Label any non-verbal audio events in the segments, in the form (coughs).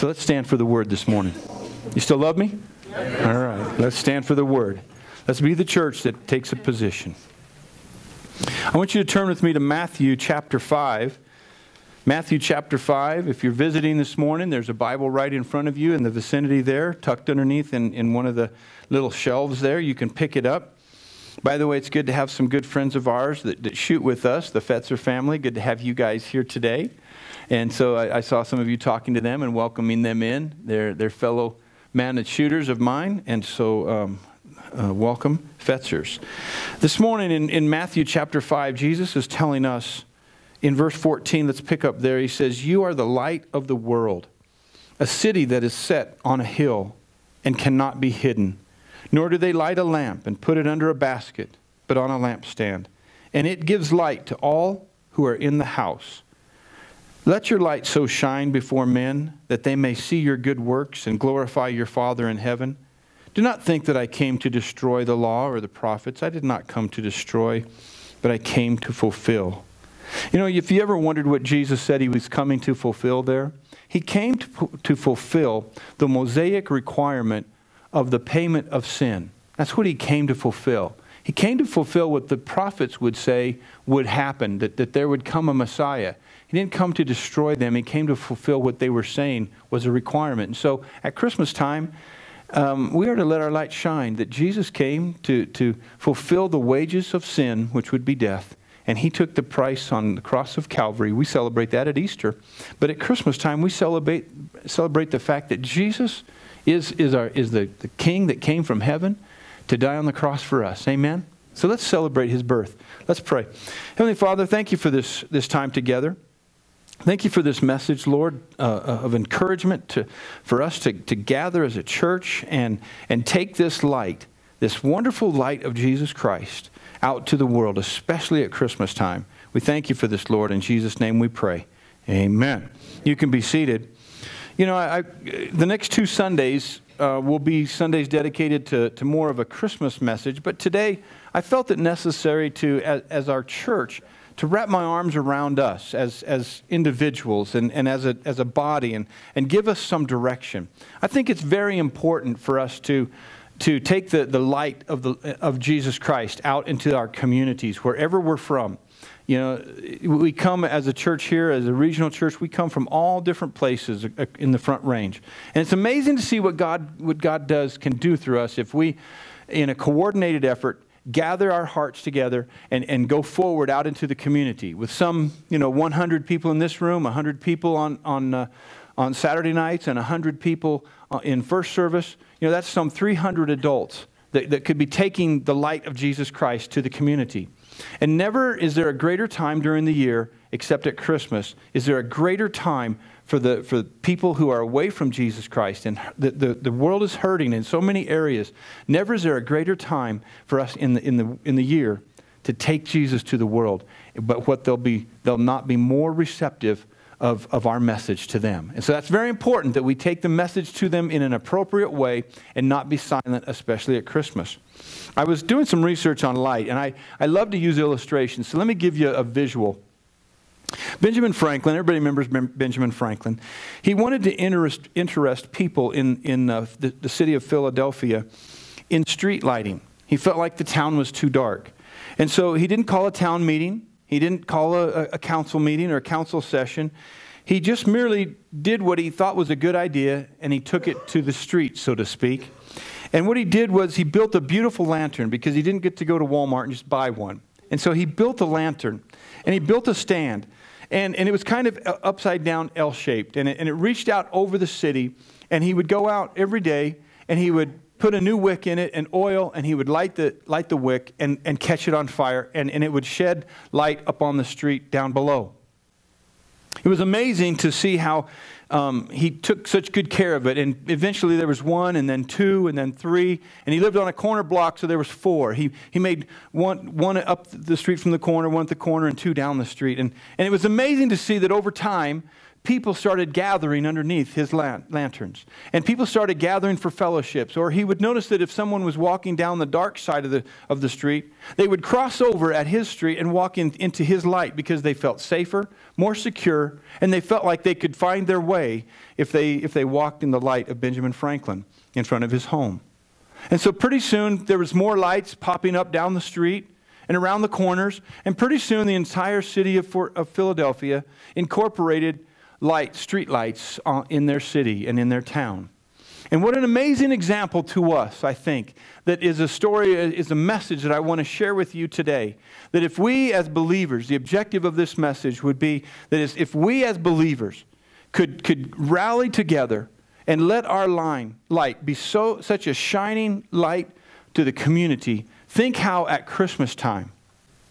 So let's stand for the word this morning. You still love me? All right. Let's stand for the word. Let's be the church that takes a position. I want you to turn with me to Matthew chapter 5. Matthew chapter 5. If you're visiting this morning, there's a Bible right in front of you in the vicinity there, tucked underneath in, in one of the little shelves there. You can pick it up. By the way, it's good to have some good friends of ours that, that shoot with us, the Fetzer family. Good to have you guys here today. And so I, I, saw some of you talking to them and welcoming them in. They're, they're fellow mounted shooters of mine. And so um, uh, welcome, Fetzers. This morning in, in Matthew chapter 5, Jesus is telling us in verse 14, let's pick up there. He says, You are the light of the world, a city that is set on a hill and cannot be hidden. Nor do they light a lamp and put it under a basket, but on a lampstand. And it gives light to all who are in the house. Let your light so shine before men that they may see your good works and glorify your Father in heaven. Do not think that I came to destroy the law or the prophets. I did not come to destroy, but I came to fulfill. You know, if you ever wondered what Jesus said he was coming to fulfill there, he came to, to fulfill the Mosaic requirement of the payment of sin. That's what he came to fulfill. He came to fulfill what the prophets would say would happen, that, that there would come a Messiah. He didn't come to destroy them, he came to fulfill what they were saying was a requirement. And so at Christmas time, um, we are to let our light shine that Jesus came to, to fulfill the wages of sin, which would be death. And he took the price on the cross of Calvary. We celebrate that at Easter. But at Christmas time, we celebrate, celebrate the fact that Jesus is, is, our, is the, the king that came from heaven to die on the cross for us. Amen? So let's celebrate his birth. Let's pray. Heavenly Father, thank you for this, this time together. Thank you for this message, Lord, uh, uh, of encouragement to, for us to, to gather as a church and, and take this light, this wonderful light of Jesus Christ, out to the world, especially at Christmas time. We thank you for this, Lord. In Jesus' name we pray. Amen. You can be seated. You know, I, I, the next two Sundays uh, will be Sundays dedicated to, to more of a Christmas message, but today I felt it necessary to, as, as our church, to wrap my arms around us as, as individuals and, and as, a, as a body and, and give us some direction. I think it's very important for us to, to take the, the light of, the, of Jesus Christ out into our communities, wherever we're from. You know, we come as a church here, as a regional church, we come from all different places uh, in the Front Range. And it's amazing to see what God, what God does, can do through us if we, in a coordinated effort, gather our hearts together and, and go forward out into the community with some, you know, 100 people in this room, 100 people on, on, uh, on Saturday nights, and 100 people uh, in first service. You know, that's some 300 adults that, that could be taking the light of Jesus Christ to the community. And never is there a greater time during the year, except at Christmas, is there a greater time for the for people who are away from Jesus Christ. And the, the, the world is hurting in so many areas. Never is there a greater time for us in the, in the, in the year to take Jesus to the world. But what they'll be, they'll not be more receptive of, of our message to them. And so that's very important that we take the message to them in an appropriate way and not be silent, especially at Christmas. I was doing some research on light, and I, I love to use illustrations. So let me give you a visual Benjamin Franklin, everybody remembers Benjamin Franklin. He wanted to interest, interest people in, in uh, the, the city of Philadelphia in street lighting. He felt like the town was too dark. And so he didn't call a town meeting, he didn't call a, a council meeting or a council session. He just merely did what he thought was a good idea and he took it to the street, so to speak. And what he did was he built a beautiful lantern because he didn't get to go to Walmart and just buy one. And so he built a lantern and he built a stand. And, and it was kind of uh, upside down L shaped. And it, and it reached out over the city. And he would go out every day and he would put a new wick in it and oil and he would light the, light the wick and, and catch it on fire. And, and it would shed light up on the street down below. It was amazing to see how um, he took such good care of it. And eventually there was one, and then two, and then three. And he lived on a corner block, so there was four. He, he made one, one up the street from the corner, one at the corner, and two down the street. And, and it was amazing to see that over time, people started gathering underneath his lanterns. And people started gathering for fellowships. Or he would notice that if someone was walking down the dark side of the, of the street, they would cross over at his street and walk in, into his light because they felt safer, more secure, and they felt like they could find their way if they, if they walked in the light of Benjamin Franklin in front of his home. And so pretty soon there was more lights popping up down the street and around the corners. And pretty soon the entire city of, of Philadelphia incorporated light, street lights uh, in their city and in their town. And what an amazing example to us, I think, that is a story, is a message that I want to share with you today. That if we as believers, the objective of this message would be that if we as believers could, could rally together and let our line, light be so, such a shining light to the community, think how at Christmas time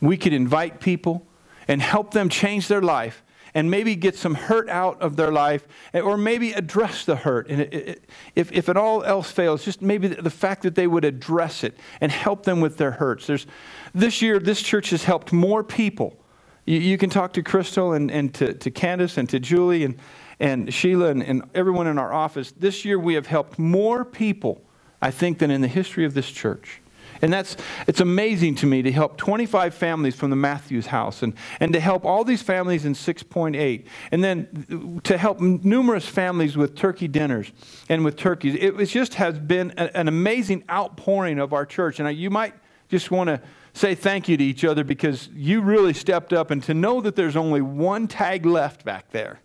we could invite people and help them change their life and maybe get some hurt out of their life, or maybe address the hurt. And it, it, if, if it all else fails, just maybe the, fact that they would address it and help them with their hurts. There's, this year, this church has helped more people. You, you can talk to Crystal and, and to, to Candace and to Julie and, and Sheila and, and everyone in our office. This year, we have helped more people, I think, than in the history of this church. And that's, it's amazing to me to help 25 families from the Matthews house and, and to help all these families in 6.8. And then to help numerous families with turkey dinners and with turkeys. It, just has been a, an amazing outpouring of our church. And you might just want to say thank you to each other because you really stepped up. And to know that there's only one tag left back there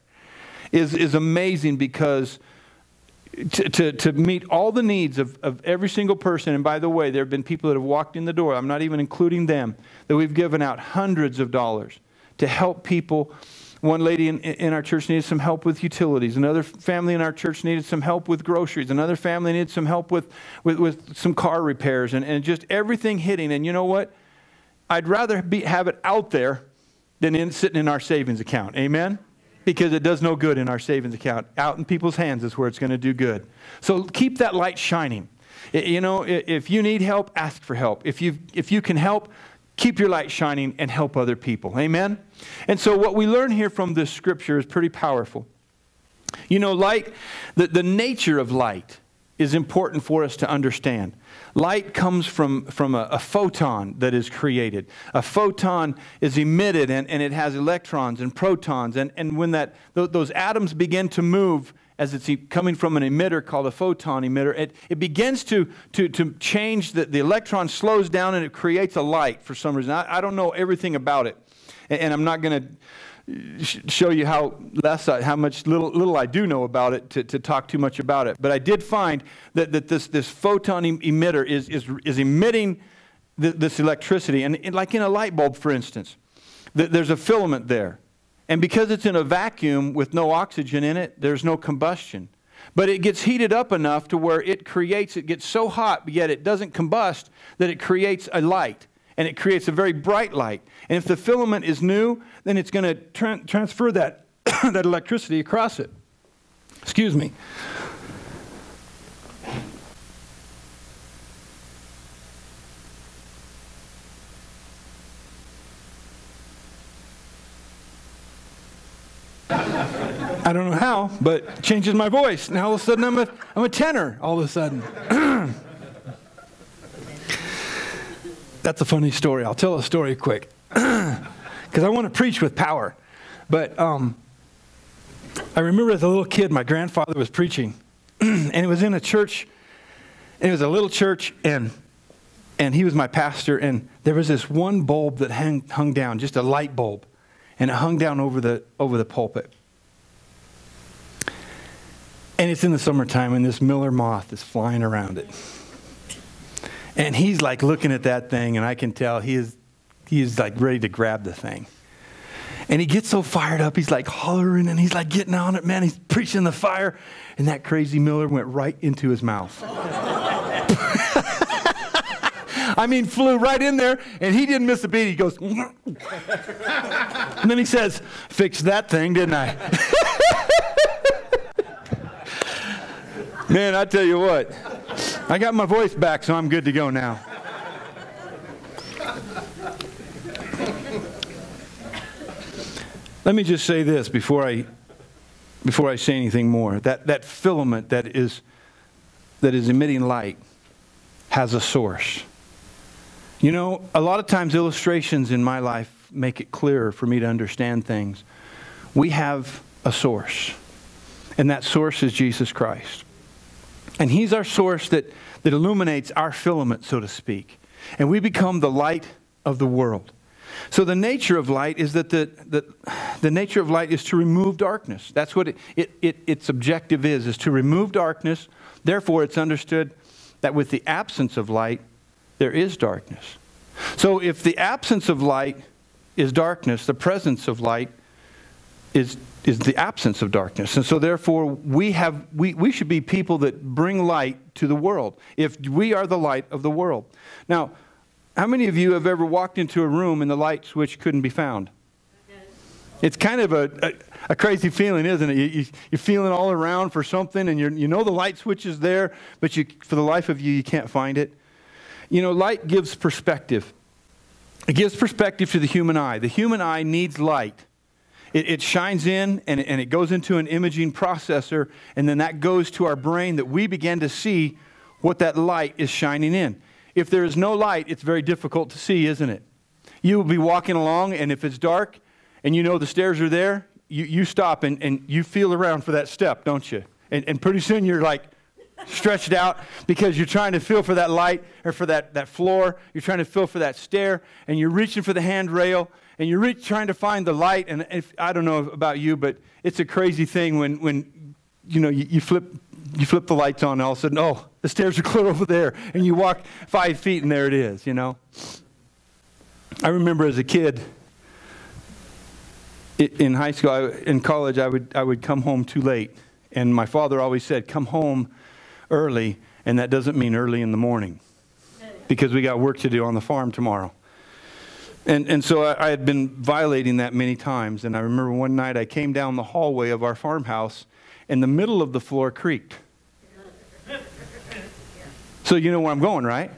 is, is amazing because to, to, to, meet all the needs of, of every single person. And by the way, there have been people that have walked in the door, I'm not even including them, that we've given out hundreds of dollars to help people. One lady in, in our church needed some help with utilities. Another family in our church needed some help with groceries. Another family needed some help with, with, with some car repairs and, and just everything hitting. And you know what? I'd rather be, have it out there than in, sitting in our savings account. Amen? Because it does no good in our savings account. Out in people's hands is where it's going to do good. So keep that light shining. You know, if you need help, ask for help. If you, if you can help, keep your light shining and help other people. Amen? And so what we learn here from this scripture is pretty powerful. You know, light, the, the nature of light is important for us to understand. Light comes from, from a, a, photon that is created. A photon is emitted and, and it has electrons and protons. And, and when that, th those atoms begin to move, as it's coming from an emitter called a photon emitter, it, it begins to, to, to change. The, the electron slows down and it creates a light for some reason. I, I don't know everything about it. And, and I'm not going to show you how less I, how much little, little I do know about it to, to talk too much about it. But I did find that, that this, this photon emitter is, is, is emitting this electricity. And like in a light bulb, for instance, there's a filament there. And because it's in a vacuum with no oxygen in it, there's no combustion. But it gets heated up enough to where it creates, it gets so hot, yet it doesn't combust, that it creates a light and it creates a very bright light. And if the filament is new, then it's going to tra transfer that, (coughs) that electricity across it. Excuse me. (laughs) I don't know how, but changes my voice. Now all of a sudden I'm a, I'm a tenor all of a sudden. (coughs) That's a funny story. I'll tell a story quick (clears throat) because I want to preach with power. But um, I remember as a little kid, my grandfather was preaching, (clears throat) and it was in a church. And it was a little church, and and he was my pastor. And there was this one bulb that hung, hung down, just a light bulb, and it hung down over the over the pulpit. And it's in the summertime, and this miller moth is flying around it. And he's like looking at that thing, and I can tell he is, he is like ready to grab the thing. And he gets so fired up, he's like hollering and he's like getting on it, man. He's preaching the fire. And that crazy Miller went right into his mouth. (laughs) I mean, flew right in there, and he didn't miss a beat. He goes, (laughs) and then he says, Fixed that thing, didn't I? (laughs) man, I tell you what. I got my voice back, so I'm good to go now. Let me just say this before I before I say anything more. That, that filament that is, that is emitting light has a source. You know, a lot of times illustrations in my life make it clearer for me to understand things. We have a source, and that source is Jesus Christ. And He's our source that, that illuminates our filament, so to speak. And we become the light of the world. So the nature of light is that the, the, the nature of light is to remove darkness. That's what it, it, it, its objective is, is to remove darkness. Therefore, it's understood that with the absence of light, there is darkness. So if the absence of light is darkness, the presence of light is, is the absence of darkness. And so therefore we have we, we should be people that bring light to the world. If we are the light of the world. Now, how many of you have ever walked into a room and the light switch couldn't be found? It's kind of a, a, a crazy feeling, isn't it? You, you, are feeling all around for something and you know the light switch is there, but you, for the life of you, you can't find it. You know, light gives perspective. It gives perspective to the human eye. The human eye needs light. It, it shines in and it, and it goes into an imaging processor, and then that goes to our brain that we begin to see what that light is shining in. If there is no light, it's very difficult to see, isn't it? You will be walking along, and if it's dark and you know the stairs are there, you, you stop and, and you feel around for that step, don't you? And, and pretty soon you're like stretched out because you're trying to feel for that light or for that, that floor. You're trying to feel for that stair, and you're reaching for the handrail, and you're reach, trying to find the light. And if, I don't know about you, but it's a crazy thing when, when you know, you, you flip you flip the lights on, and all of a sudden, oh, the stairs are (laughs) clear over there. And you walk five feet, and there it is, you know. I remember as a kid, in high school, in college, I would, I would come home too late. And my father always said, come home early, and that doesn't mean early in the morning because we got work to do on the farm tomorrow. And, and so I, I, had been violating that many times. And I remember one night I came down the hallway of our farmhouse, and the middle of the floor creaked. So you know where I'm going, right?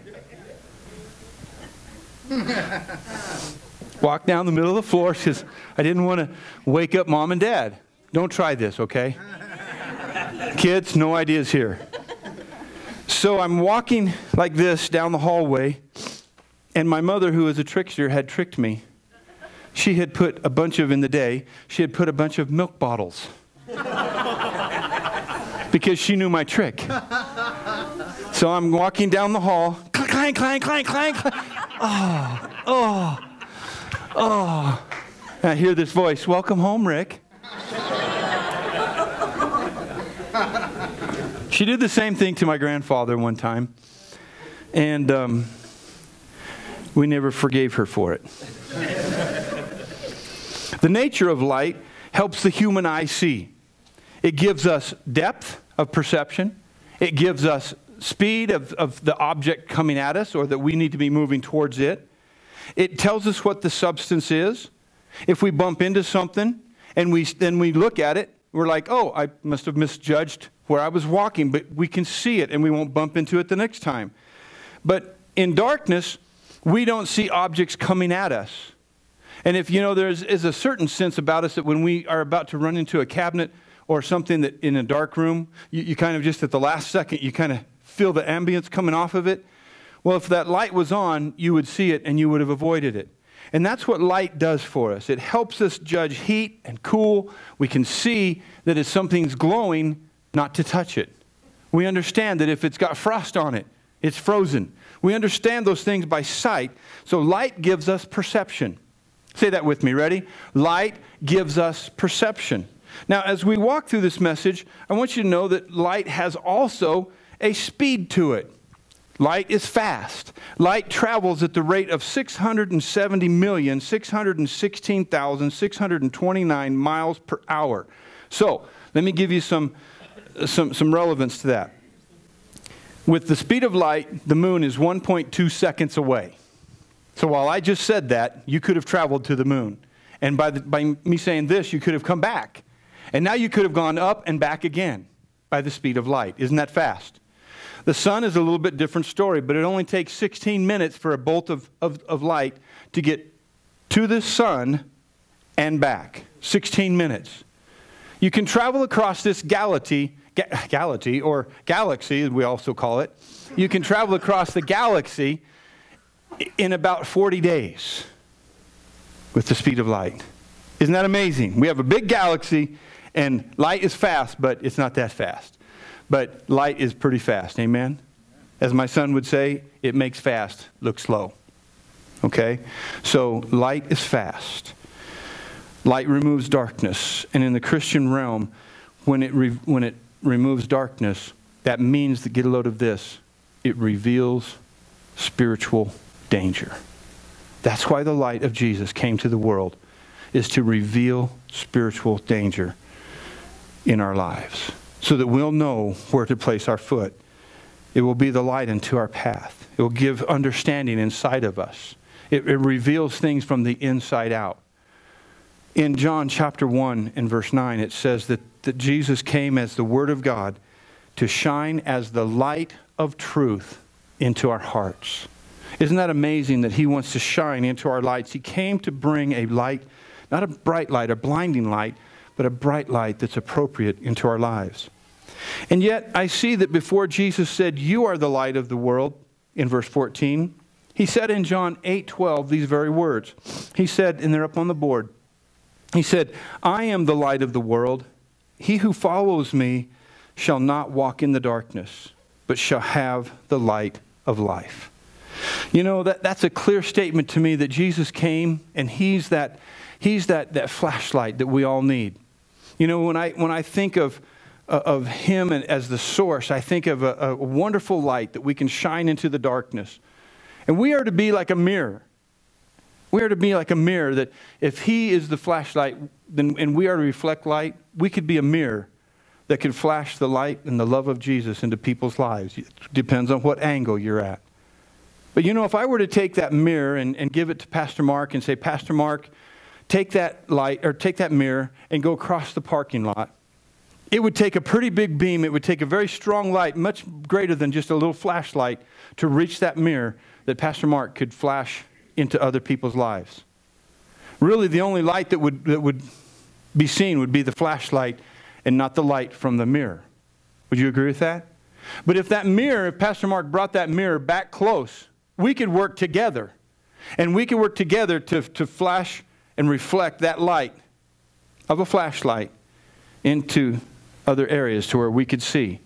(laughs) Walk down the middle of the floor because I didn't want to wake up mom and dad. Don't try this, okay? (laughs) Kids, no ideas here. So I'm walking like this down the hallway, and my mother, who is a trickster, had tricked me. She had put a bunch of, in the day, she had put a bunch of milk bottles (laughs) because she knew my trick. So I'm walking down the hall. Clang, clang, clang, clang, clang. Oh, oh, oh. Ah, and ah, ah. I hear this voice Welcome home, Rick. she did the same thing to my grandfather one time. And um, we never forgave her for it. the nature of light helps the human eye see. It gives us depth of perception. It gives us speed of, of the object coming at us or that we need to be moving towards it. It tells us what the substance is. If we bump into something and we, then we look at it, we're like, oh, I must have misjudged where I was walking, but we can see it and we won't bump into it the next time. But in darkness, we don't see objects coming at us. And if you know, there is a certain sense about us that when we are about to run into a cabinet or something that in a dark room, you, you kind of just at the last second, you kind of feel the ambience coming off of it? Well, if that light was on, you would see it and you would have avoided it. And that's what light does for us. It helps us judge heat and cool. We can see that if something's glowing, not to touch it. We understand that if it's got frost on it, it's frozen. We understand those things by sight. So light gives us perception. Say that with me. Ready? Light gives us perception. Now, as we walk through this message, I want you to know that light has also a speed to it. Light is fast. Light travels at the rate of 670,616,629 miles per hour. So, let me give you some, uh, some, some relevance to that. With the speed of light, the moon is 1.2 seconds away. So, while I just said that, you could have traveled to the moon. And by, the, by me saying this, you could have come back. And now you could have gone up and back again by the speed of light. Isn't that fast? The sun is a little bit different story, but it only takes 16 minutes for a bolt of, of, of light to get to the sun and back. 16 minutes. You can travel across this galaxy, ga- galaxy or galaxy, we also call it. You can travel across the galaxy in about 40 days with the speed of light. Isn't that amazing? We have a big galaxy, and light is fast, but it's not that fast. But light is pretty fast. Amen? As my son would say, it makes fast look slow. Okay? So light is fast. Light removes darkness. And in the Christian realm, when it, re- when it removes darkness, that means that get a load of this it reveals spiritual danger. That's why the light of Jesus came to the world, is to reveal spiritual danger in our lives so that we'll know where to place our foot. It will be the light into our path. It will give understanding inside of us. It, it reveals things from the inside out. In John chapter 1 and verse 9, it says that, that Jesus came as the Word of God to shine as the light of truth into our hearts. Isn't that amazing that He wants to shine into our lights? He came to bring a light, not a bright light, a blinding light, but a bright light that's appropriate into our lives. And yet, I see that before Jesus said, You are the light of the world, in verse 14, he said in John 8 12 these very words. He said, and they're up on the board, He said, I am the light of the world. He who follows me shall not walk in the darkness, but shall have the light of life. You know, that, that's a clear statement to me that Jesus came and he's that, he's that, that flashlight that we all need. You know, when I, when I think of, uh, of him as the source, I think of a, a wonderful light that we can shine into the darkness. And we are to be like a mirror. We are to be like a mirror that if he is the flashlight then, and we are to reflect light, we could be a mirror that can flash the light and the love of Jesus into people's lives. It depends on what angle you're at. But you know, if I were to take that mirror and, and give it to Pastor Mark and say, Pastor Mark, take that light or take that mirror and go across the parking lot, it would take a pretty big beam. It would take a very strong light, much greater than just a little flashlight, to reach that mirror that Pastor Mark could flash into other people's lives. Really, the only light that would, that would be seen would be the flashlight and not the light from the mirror. Would you agree with that? But if that mirror, if Pastor Mark brought that mirror back close, we could work together. And we could work together to, to flash and reflect that light of a flashlight into other areas to where we could see.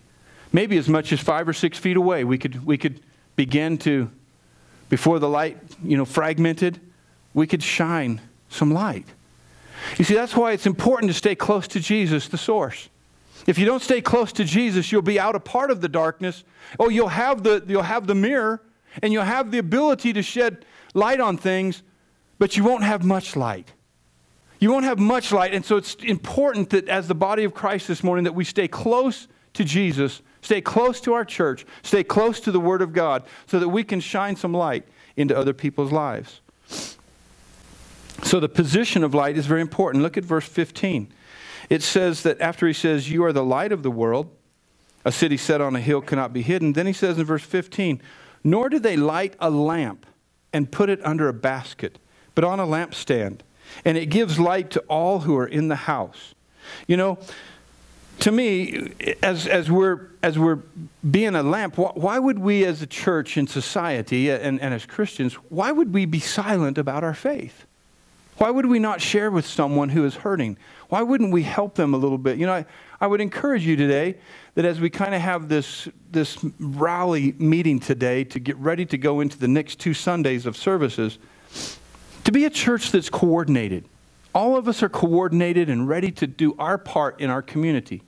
Maybe as much as five or six feet away, we could, we could begin to, before the light, you know, fragmented, we could shine some light. You see, that's why it's important to stay close to Jesus, the source. If you don't stay close to Jesus, you'll be out a part of the darkness. Oh, you'll have the, you'll have the mirror and you'll have the ability to shed light on things, but you won't have much light. You won't have much light. And so it's important that as the body of Christ this morning that we stay close to Jesus, stay close to our church, stay close to the Word of God so that we can shine some light into other people's lives. So the position of light is very important. Look at verse 15. It says that after he says, You are the light of the world, a city set on a hill cannot be hidden. Then he says in verse 15, Nor do they light a lamp and put it under a basket, but on a lampstand, and it gives light to all who are in the house. You know, to me, as, as, we're, as we're being a lamp, why would we as a church and society uh, and, and as Christians, why would we be silent about our faith? Why would we not share with someone who is hurting? Why wouldn't we help them a little bit? You know, I, I would encourage you today that as we kind of have this, this rally meeting today to get ready to go into the next two Sundays of services, to be a church that's coordinated. All of us are coordinated and ready to do our part in our community.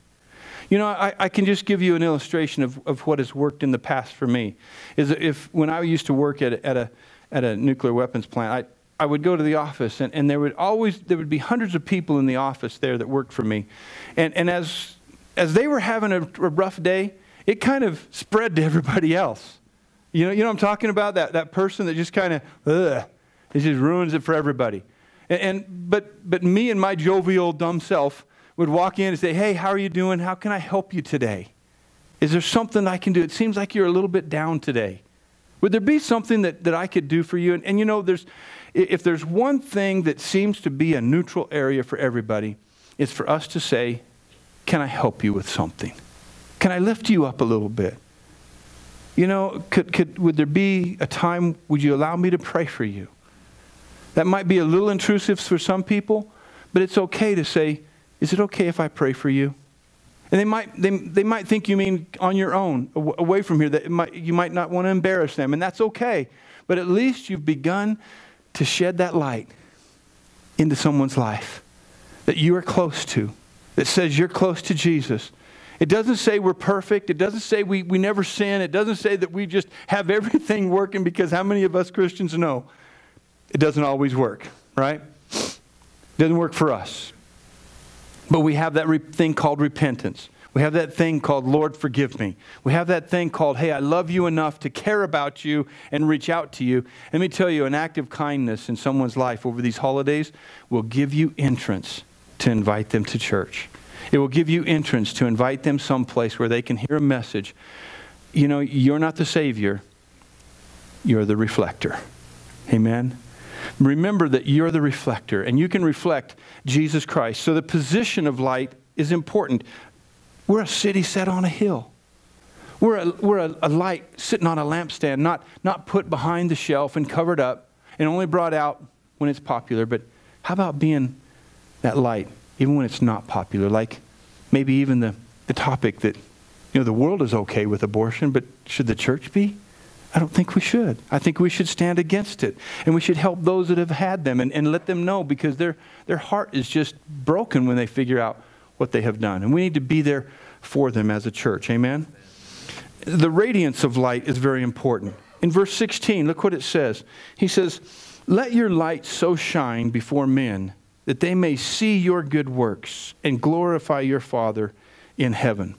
You know, I, I, can just give you an illustration of, of what has worked in the past for me. Is if when I used to work at at a, at a nuclear weapons plant, I would go to the office, and, and there would always there would be hundreds of people in the office there that worked for me, and and as as they were having a, a rough day, it kind of spread to everybody else. You know, you know I'm talking about that that person that just kind of ugh, it just ruins it for everybody. And, and but but me and my jovial dumb self would walk in and say, "Hey, how are you doing? How can I help you today? Is there something I can do? It seems like you're a little bit down today." Would there be something that, that I could do for you? And, and you know, there's, if there's one thing that seems to be a neutral area for everybody, it's for us to say, can I help you with something? Can I lift you up a little bit? You know, could, could, would there be a time, would you allow me to pray for you? That might be a little intrusive for some people, but it's okay to say, Is it okay if I pray for you? And they might, they, they might think you mean on your own, away from here, that might, you might not want to embarrass them, and that's okay. But at least you've begun to shed that light into someone's life that you are close to, that says you're close to Jesus. It doesn't say we're perfect. It doesn't say we, we never sin. It doesn't say that we just have (laughs) everything working because how many of us Christians know it doesn't always work, right? It doesn't work for us. But we have that thing called repentance. We have that thing called, Lord, forgive me. We have that thing called, hey, I love you enough to care about you and reach out to you. Let me tell you, an act of kindness in someone's life over these holidays will give you entrance to invite them to church. It will give you entrance to invite them someplace where they can hear a message. You know, you're not the Savior, you're the reflector. Amen? Remember that you're the reflector and you can reflect Jesus Christ. So the position of light is important. We're a city set on a hill. We're a, we're a, a light sitting on a lampstand, not, not put behind the shelf and covered up and only brought out when it's popular. But how about being that light even when it's not popular? Like maybe even the, the topic that, you know, the world is okay with abortion, but should the church be? I don't think we should. I think we should stand against it. And we should help those that have had them and, and let them know because their, their heart is just broken when they figure out what they have done. And we need to be there for them as a church. Amen? The radiance of light is very important. In verse 16, look what it says. He says, Let your light so shine before men that they may see your good works and glorify your Father in heaven.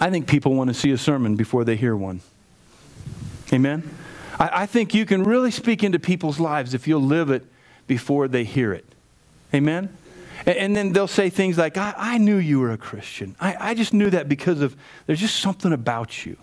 I think people want to see a sermon before they hear one. Amen? I, I, think you can really speak into people's lives if you'll live it before they hear it. Amen? And, and then they'll say things like, I, I knew you were a Christian. I, I just knew that because of, there's just something about you.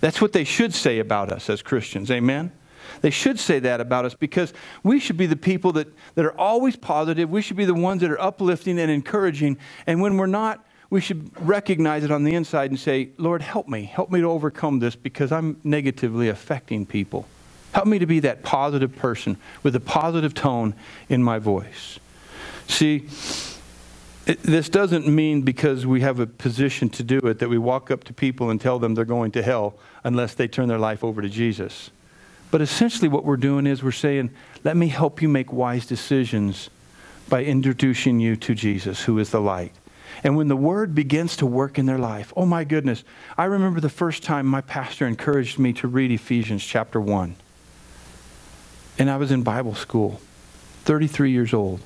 That's what they should say about us as Christians. Amen? They should say that about us because we should be the people that, that are always positive. We should be the ones that are uplifting and encouraging. And when we're not, we should recognize it on the inside and say, Lord, help me. Help me to overcome this because I'm negatively affecting people. Help me to be that positive person with a positive tone in my voice. See, it, this doesn't mean because we have a position to do it that we walk up to people and tell them they're going to hell unless they turn their life over to Jesus. But essentially, what we're doing is we're saying, let me help you make wise decisions by introducing you to Jesus, who is the light. And when the word begins to work in their life, oh my goodness, I remember the first time my pastor encouraged me to read Ephesians chapter 1. And I was in Bible school, 33 years old.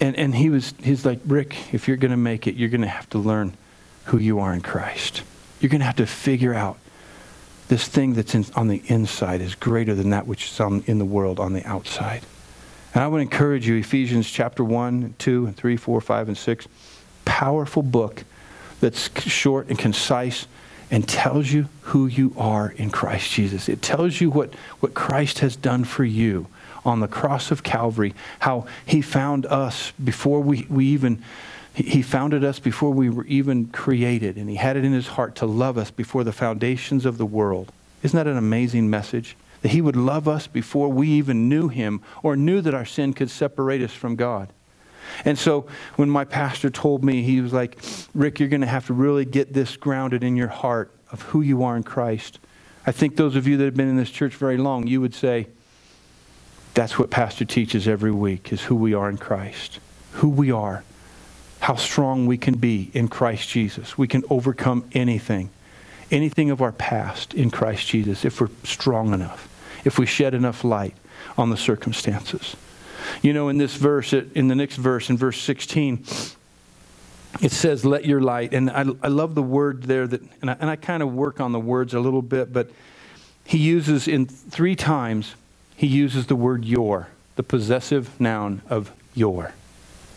And, and he was he's like, Rick, if you're going to make it, you're going to have to learn who you are in Christ. You're going to have to figure out this thing that's in, on the inside is greater than that which is on, in the world on the outside. And I would encourage you, Ephesians chapter 1, 2, and 3, 4, 5, and 6. Powerful book that's short and concise and tells you who you are in Christ Jesus. It tells you what, what Christ has done for you on the cross of Calvary, how he found us before we, we even he founded us before we were even created, and He had it in His heart to love us before the foundations of the world. Isn't that an amazing message? That He would love us before we even knew Him or knew that our sin could separate us from God. And so when my pastor told me, he was like, Rick, you're going to have to really get this grounded in your heart of who you are in Christ. I think those of you that have been in this church very long, you would say, that's what pastor teaches every week, is who we are in Christ. Who we are how strong we can be in Christ Jesus. We can overcome anything, anything of our past in Christ Jesus if we're strong enough, if we shed enough light on the circumstances. You know, in this verse, in the next verse, in verse 16, it says, Let your light. And I, I love the word there that, and I, and I kind of work on the words a little bit, but he uses in three times, he uses the word your, the possessive noun of your.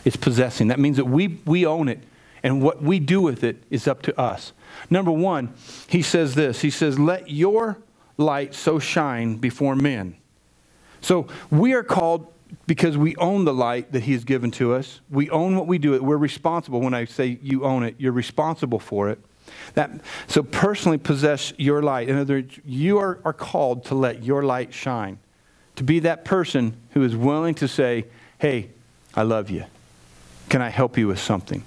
It's possessing. That means that we, we own it, and what we do with it is up to us. Number one, he says this He says, Let your light so shine before men. So we are called because we own the light that He has given to us. We own what we do. We're responsible. When I say you own it, you're responsible for it. That, so personally possess your light. In other words, you are, are called to let your light shine. To be that person who is willing to say, hey, I love you. Can I help you with something?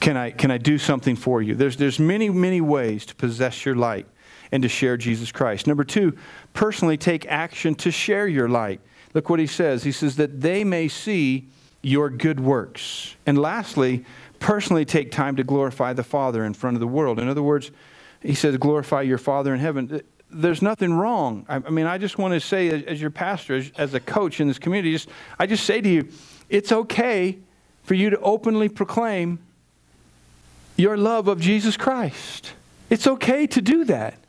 Can I, can I do something for you? There's, there's many, many ways to possess your light and to share Jesus Christ. Number two, personally take action to share your light. Look what he says. He says that they may see your good works. And lastly, personally take time to glorify the Father in front of the world. In other words, he says, glorify your Father in heaven. There's nothing wrong. I mean, I just want to say, as your pastor, as, a coach in this community, just, I just say to you, it's okay for you to openly proclaim your love of Jesus Christ. It's okay to do that.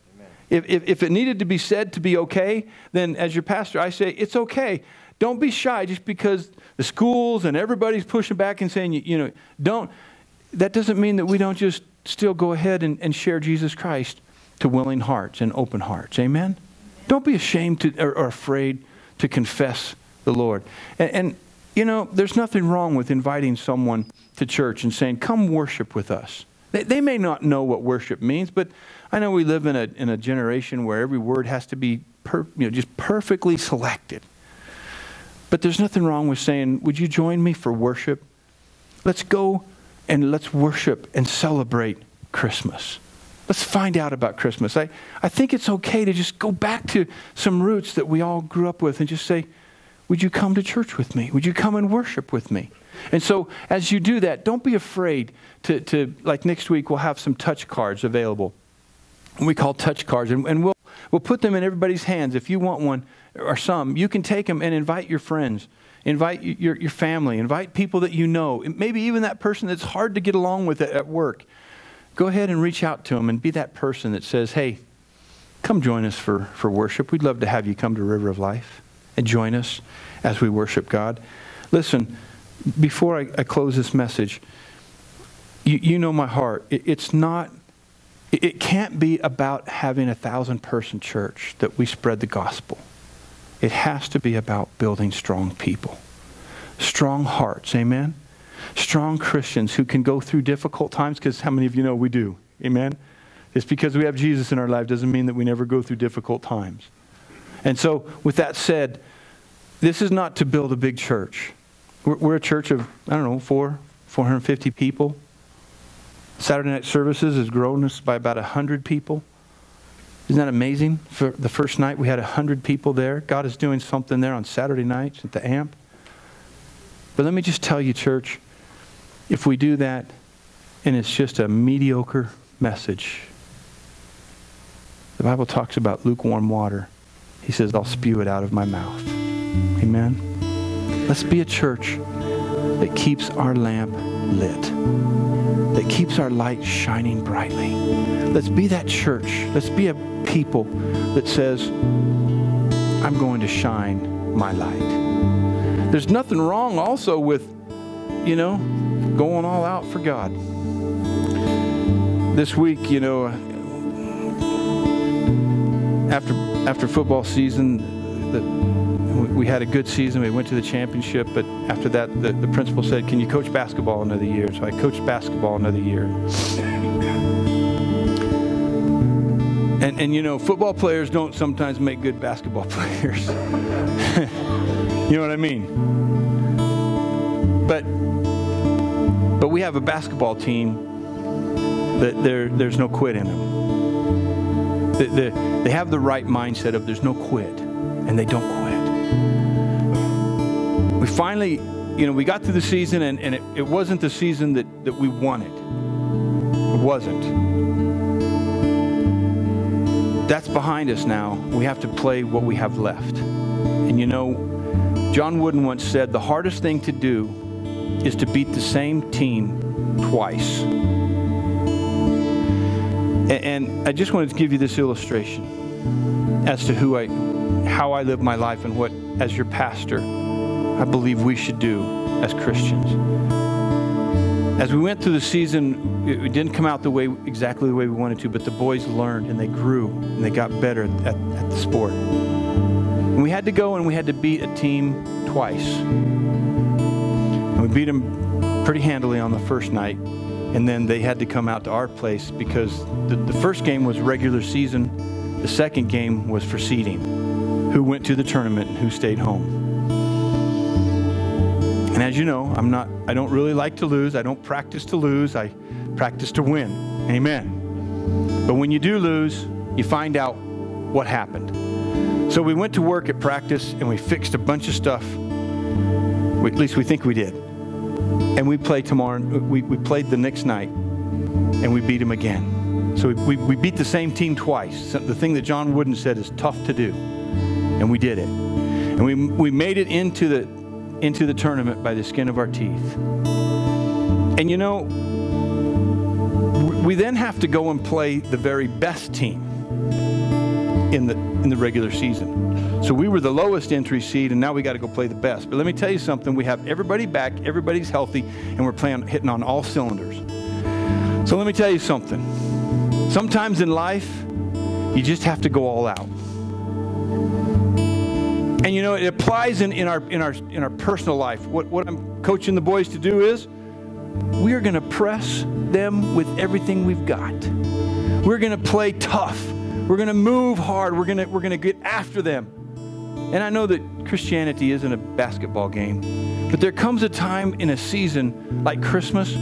If, if, if, it needed to be said to be okay, then as your pastor, I say it's okay. Don't be shy just because the schools and everybody's pushing back and saying, you, you know, don't. That doesn't mean that we don't just still go ahead and, and share Jesus Christ to willing hearts and open hearts. Amen? Don't be ashamed to, or, or afraid to confess the Lord. And, and, you know, there's nothing wrong with inviting someone to church and saying, come worship with us. They, they may not know what worship means, but I know we live in a, in a generation where every word has to be per, you know, just perfectly selected. But there's nothing wrong with saying, Would you join me for worship? Let's go and let's worship and celebrate Christmas. Let's find out about Christmas. I, I think it's okay to just go back to some roots that we all grew up with and just say, Would you come to church with me? Would you come and worship with me? And so, as you do that, don't be afraid to, to like next week, we'll have some touch cards available we call touch cards, and, and we'll, we'll put them in everybody's hands. If you want one or some, you can take them and invite your friends, invite your, your family, invite people that you know, maybe even that person that's hard to get along with at work. Go ahead and reach out to them and be that person that says, hey, come join us for, for worship. We'd love to have you come to River of Life and join us as we worship God. Listen, before I, I close this message, you, you know my heart. It, it's not it can't be about having a thousand person church that we spread the gospel. It has to be about building strong people, strong hearts, amen? Strong Christians who can go through difficult times, because how many of you know we do, amen? Just because we have Jesus in our life doesn't mean that we never go through difficult times. And so, with that said, this is not to build a big church. We're, we're a church of, I don't know, four, 450 people. Saturday night services has grown us by about 100 people. Isn't that amazing? For the first night, we had 100 people there. God is doing something there on Saturday nights at the AMP. But let me just tell you, church, if we do that and it's just a mediocre message, the Bible talks about lukewarm water. He says, I'll spew it out of my mouth. Amen? Let's be a church that keeps our lamp lit that keeps our light shining brightly. Let's be that church. Let's be a people that says, I'm going to shine my light. There's nothing wrong also with, you know, going all out for God. This week, you know, after after football season, the we had a good season. We went to the championship, but after that, the, the principal said, Can you coach basketball another year? So I coached basketball another year. And, and you know, football players don't sometimes make good basketball (laughs) players. (laughs) you know what I mean? But, but we have a basketball team that there, there's no quit in them. They, they, they have the right mindset of there's no quit, and they don't quit finally, you know, we got through the season and, and it, it wasn't the season that, that we wanted. It wasn't. That's behind us now. We have to play what we have left. And you know, John Wooden once said the hardest thing to do is to beat the same team twice. And, and I just wanted to give you this illustration as to who I, how I live my life and what, as your pastor, I believe we should do as Christians. As we went through the season, it didn't come out the way exactly the way we wanted to, but the boys learned and they grew and they got better at, at the sport. And we had to go and we had to beat a team twice. And we beat them pretty handily on the first night. And then they had to come out to our place because the, the first game was regular season. The second game was for seeding. Who went to the tournament and who stayed home. And as you know, I'm not I don't really like to lose. I don't practice to lose. I practice to win. Amen. But when you do lose, you find out what happened. So we went to work at practice and we fixed a bunch of stuff. We, at least we think we did. And we played tomorrow. We, we played the next night and we beat them again. So we, we, we beat the same team twice. The thing that John Wooden said is tough to do. And we did it. And we, we made it into the, into the tournament by the skin of our teeth. And you know, we then have to go and play the very best team in the in the regular season. So we were the lowest entry seed, and now we got to go play the best. But let me tell you something: we have everybody back, everybody's healthy, and we're playing hitting on all cylinders. So let me tell you something. Sometimes in life, you just have to go all out. And you know, it applies in, in, our, in, our, in our personal life. What, what I'm coaching the boys to do is we are going to press them with everything we've got. We're going to play tough. We're going to move hard. We're going to, we're going to get after them. And I know that Christianity isn't a basketball game, but there comes a time in a season like Christmas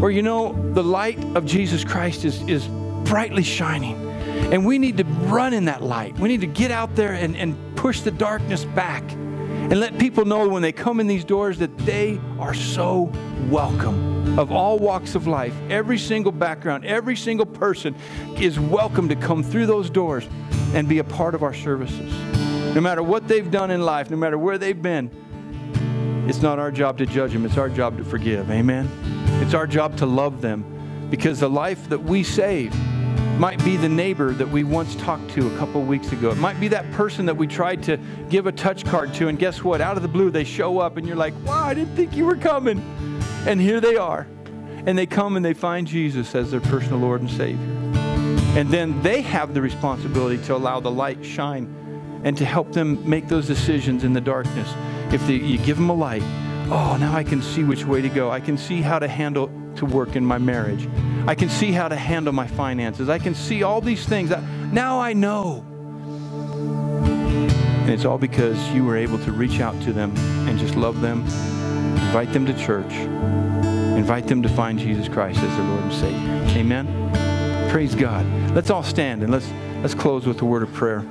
where, you know, the light of Jesus Christ is, is brightly shining. And we need to run in that light. We need to get out there and, and push the darkness back and let people know when they come in these doors that they are so welcome of all walks of life. Every single background, every single person is welcome to come through those doors and be a part of our services. No matter what they've done in life, no matter where they've been, it's not our job to judge them, it's our job to forgive. Amen? It's our job to love them because the life that we save might be the neighbor that we once talked to a couple weeks ago. It might be that person that we tried to give a touch card to, and guess what? Out of the blue, they show up, and you're like, wow, I didn't think you were coming. And here they are. And they come and they find Jesus as their personal Lord and Savior. And then they have the responsibility to allow the light shine and to help them make those decisions in the darkness. If they, you give them a light, oh, now I can see which way to go. I can see how to handle to work in my marriage. I can see how to handle my finances. I can see all these things. Now I know. And it's all because you were able to reach out to them and just love them, invite them to church, invite them to find Jesus Christ as their Lord and Savior. Amen. Praise God. Let's all stand and let's let's close with a word of prayer.